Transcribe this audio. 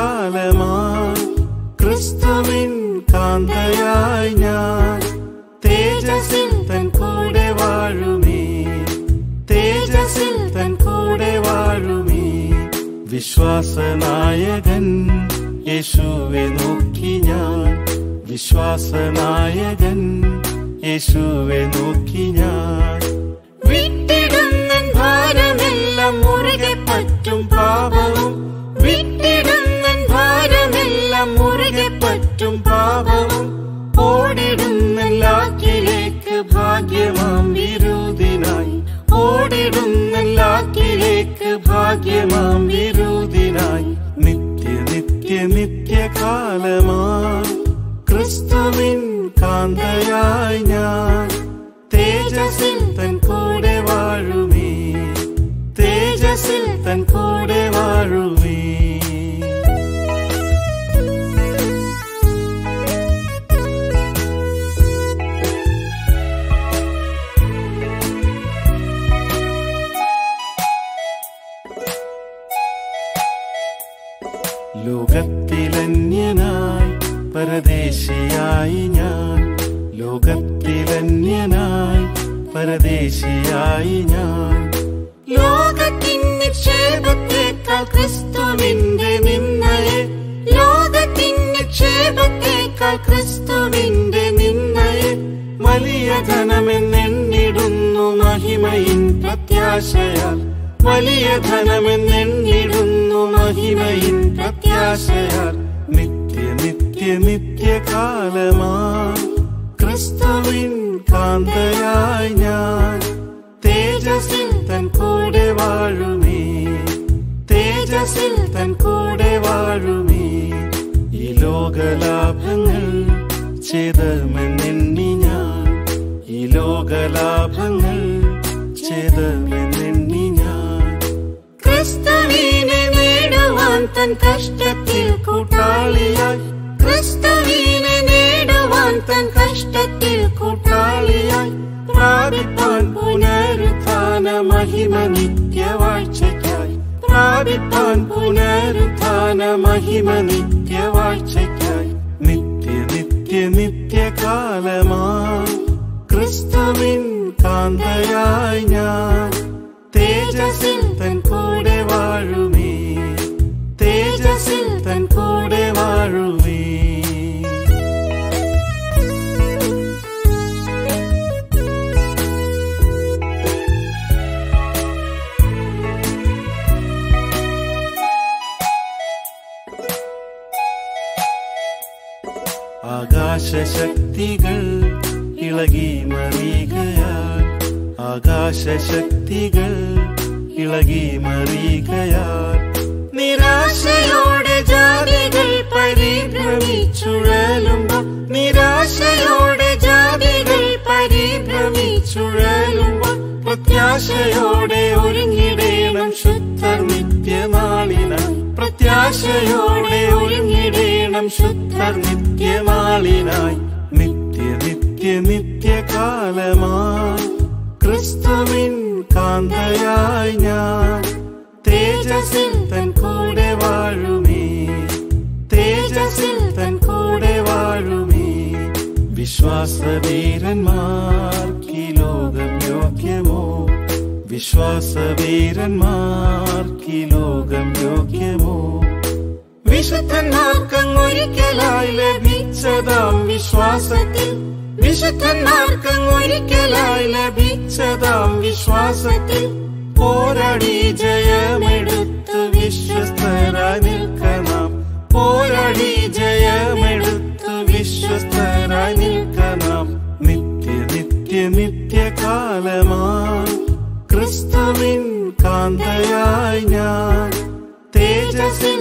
കാലമായി ക്രിസ്തുവിൻ കാന്തയായി ഞാൻ. തേജസിൽ തൻ കൂടെ വാഴുമേ. തേജസിൽ തൻ കൂടെ വാഴുമേ. വിശ്വാസനായകൻ യേശുവെ നോക്കി ഞാൻ. വിശ്വാസനായകൻ യേശുവെ നോക്കി ഞാൻ. വിട്ടിടുന്ന ഭാരം നിത്യ നിത്യകാലമാ. ക്രിസ്തുവിൻ കാന്തയായി ഞാൻ. തേജസ്സിൽ തൻ കൂടെ വാഴുമേ. തേജസ്സിൽ തൻ കൂടെ വാഴുമേ. ലോകത്തിലന്യനായി പരദേശിയായി ഞാൻ. ലോകത്തിലന്യനായി പരദേശിയായി ഞാൻ. ലോകത്തിൻ നിക്ഷേപത്തേക്കാൾ ക്രിസ്തുവിന്റെ നിന്നയെ ലോകത്തിൻ നിക്ഷേപത്തേക്കാൾ വലിയ പ്രത്യാശയാൽ. വലിയ ധനമെന്നെണ്ണിടുന്നു മഹിമയിൻ പ്രത്യാശയാൽ നിത്യ നിത്യ നിത്യകാലമാ ക്രിസ്തുവിൻ കാന്തയായി ഞാൻ തേജസ്സിൽ തൻ കൂടെ വാഴുമേ തേജസ്സിൽ തൻ കൂടെ വാഴുമേ. ഈ ലോകലാഭങ്ങൾ ചെയ്തമെന്നെണ്ണി ഞാൻ ഈ ലോകലാഭങ്ങൾ ചെയ്തമെന്നെണ്ണി തൻ കഷ്ടത്തിൽ കൂട്ടാളിയായി. ക്രിസ്തുവിനെ നേടുവാൻ തൻ കഷ്ടത്തിൽ കൂട്ടാളിയായി. പ്രാപിപ്പാൻ പുനരുത്ഥാന മഹിമ നിത്യവാഴ്ചയ്ക്കായി. പ്രാപിപ്പാൻ പുനരുത്ഥാന മഹിമ നിത്യവാഴ്ചയ്ക്കായി. നിത്യ നിത്യ നിത്യകാലമാ. ക്രിസ്തുവിൻ കാന്തയായി. ആകാശശക്തികൾ ഇളകി മറിയുകയാൽ. ആകാശശക്തികൾ ഇളകി മറിയുകയാൽ. നിരാശയോടെ ജാതികൾ പരിഭ്രമിച്ചുഴലുമ്പോൾ നിരാശയോടെ ജാതികൾ പരിഭ്രമിച്ചുഴലുമ്പോൾ പ്രത്യാശയോടെ ഒരുങ്ങിടേണം ശുദ്ധർ നിത്യനാളിന പ്രത്യാശയോടെ ഒരുങ്ങിടേണം ശുദ്ധർ നിത്യമാളിനായി നിത്യ നിത്യ നിത്യകാലമായി ക്രിസ്തുവിൻ കാന്തയായി ഞാൻ. തേജസ്സിൽ തൻ കൂടെ വാഴുമേ. തേജസ്സിൽ തൻ കൂടെ വാഴുമേ. വിശ്വാസവീരന്മാർക്ക് ലോകം യോഗ്യമോ? വിശ്വാസവീരന്മാർക്ക് ലോകം യോഗ്യമോ? വിശുദ്ധന്മാർക്കങ്ങൊരിക്കലായി ലഭിച്ചതാം വിശ്വാസത്തിൽ. വിശുദ്ധന്മാർക്കങ്ങൊരിക്കലായി ലഭിച്ചതാം വിശ്വാസത്തിൽ. പോരാടി ജയമെടുത്ത് വിശ്വസ്തരായി നിൽക്കണം പോരാടി ജയമെടുത്ത് വിശ്വസ്തരായി നിൽക്കണം നിത്യ നിത്യ നിത്യകാലമാ ക്രിസ്തുവിൻ കാന്തയായി ഞാൻ തേജസ്സിൽ